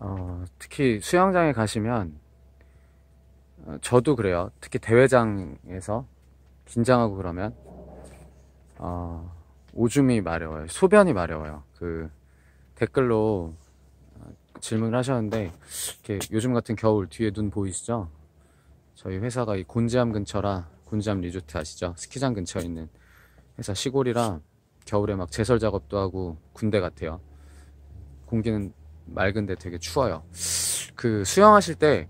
어, 특히 수영장에 가시면 어, 저도 그래요. 특히 대회장에서 긴장하고 그러면 어, 오줌이 마려워요. 소변이 마려워요. 그 댓글로 어, 질문을 하셨는데 이렇게 요즘 같은 겨울 뒤에 눈 보이시죠? 저희 회사가 이 곤지암 근처라 곤지암 리조트 아시죠? 스키장 근처에 있는 회사 시골이라 겨울에 막 제설 작업도 하고 군대 같아요. 공기는 맑은데 되게 추워요. 그 수영하실 때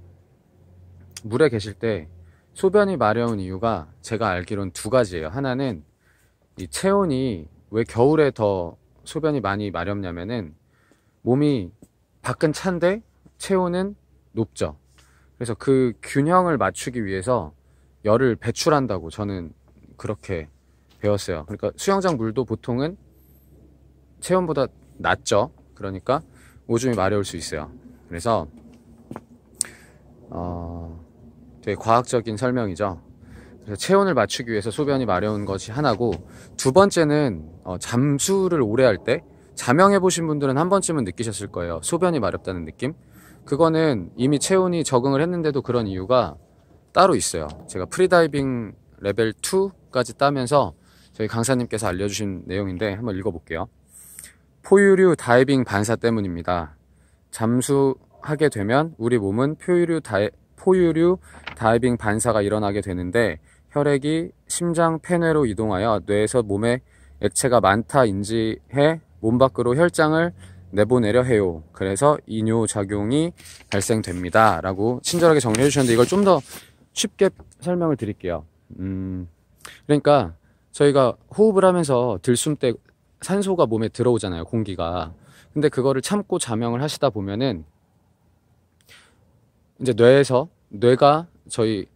물에 계실 때 소변이 마려운 이유가 제가 알기론 두 가지예요. 하나는 이 체온이 왜 겨울에 더 소변이 많이 마렵냐면은 몸이 밖은 찬데 체온은 높죠. 그래서 그 균형을 맞추기 위해서 열을 배출한다고 저는 그렇게 배웠어요. 그러니까 수영장 물도 보통은 체온보다 낮죠. 그러니까 오줌이 마려울 수 있어요. 그래서 어, 되게 과학적인 설명이죠. 그래서 체온을 맞추기 위해서 소변이 마려운 것이 하나고 두 번째는 어, 잠수를 오래 할 때 잠영해 보신 분들은 한 번쯤은 느끼셨을 거예요. 소변이 마렵다는 느낌. 그거는 이미 체온이 적응을 했는데도 그런 이유가 따로 있어요. 제가 프리다이빙 레벨 2까지 따면서 저희 강사님께서 알려주신 내용인데 한번 읽어볼게요. 포유류 다이빙 반사 때문입니다. 잠수하게 되면 우리 몸은 포유류, 다이, 포유류 다이빙 반사가 일어나게 되는데 혈액이 심장 폐뇌로 이동하여 뇌에서 몸에 액체가 많다 인지해 몸 밖으로 혈장을 내보내려 해요. 그래서 이뇨 작용이 발생됩니다. 라고 친절하게 정리해 주셨는데 이걸 좀 더 쉽게 설명을 드릴게요. 음, 그러니까 저희가 호흡을 하면서 들숨 때 산소가 몸에 들어오잖아요. 공기가. 근데 그거를 참고 자명을 하시다 보면은 이제 뇌에서 뇌가 저희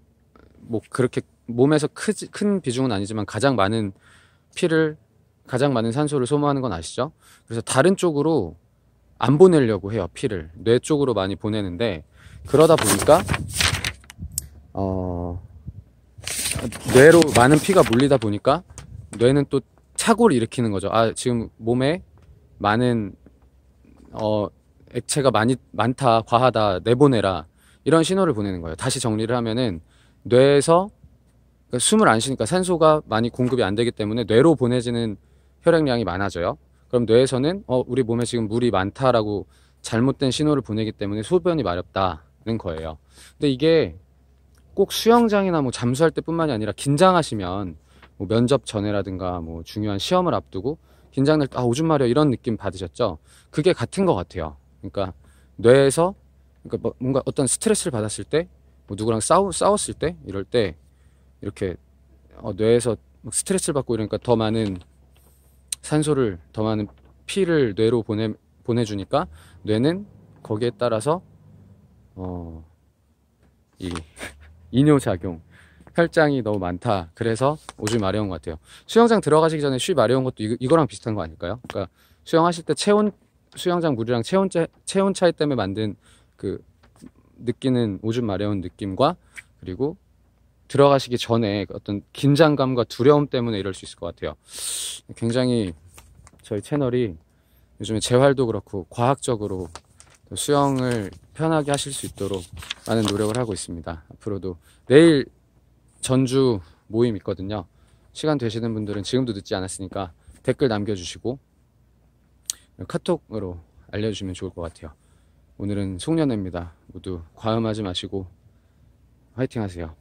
뭐 그렇게 몸에서 크지, 큰 비중은 아니지만 가장 많은 피를 가장 많은 산소를 소모하는 건 아시죠? 그래서 다른 쪽으로 안 보내려고 해요 피를 뇌 쪽으로 많이 보내는데 그러다 보니까 어 뇌로 많은 피가 몰리다 보니까 뇌는 또 착오를 일으키는 거죠. 아 지금 몸에 많은 어 액체가 많이 많다 과하다 내보내라 이런 신호를 보내는 거예요. 다시 정리를 하면은 뇌에서 그러니까 숨을 안 쉬니까 산소가 많이 공급이 안 되기 때문에 뇌로 보내지는 혈액량이 많아져요. 그럼 뇌에서는 어 우리 몸에 지금 물이 많다라고 잘못된 신호를 보내기 때문에 소변이 마렵다는 거예요. 근데 이게 꼭 수영장이나 뭐 잠수할 때뿐만이 아니라 긴장하시면 뭐 면접 전에라든가 뭐 중요한 시험을 앞두고 긴장될 때 아 오줌 마려 이런 느낌 받으셨죠? 그게 같은 것 같아요. 그러니까 뇌에서 그러니까 뭐 뭔가 어떤 스트레스를 받았을 때, 뭐 누구랑 싸우, 싸웠을 때 이럴 때 이렇게 어, 뇌에서 스트레스를 받고 이러니까 더 많은 산소를 더 많은 피를 뇌로 보내 보내주니까 뇌는 거기에 따라서 어 이 이뇨 작용 혈장이 너무 많다. 그래서 오줌이 마려운 것 같아요. 수영장 들어가시기 전에 쉬 마려운 것도 이거, 이거랑 비슷한 거 아닐까요? 그러니까 수영하실 때 체온 수영장 물이랑 체온 차, 체온 차이 때문에 만든 그 느끼는 오줌 마려운 느낌과 그리고 들어가시기 전에 어떤 긴장감과 두려움 때문에 이럴 수 있을 것 같아요. 굉장히 저희 채널이 요즘에 재활도 그렇고 과학적으로 수영을 편하게 하실 수 있도록 많은 노력을 하고 있습니다. 앞으로도 내일 전주 모임 있거든요. 시간 되시는 분들은 지금도 늦지 않았으니까 댓글 남겨주시고 카톡으로 알려주시면 좋을 것 같아요. 오늘은 송년회입니다. 모두 과음하지 마시고 화이팅 하세요.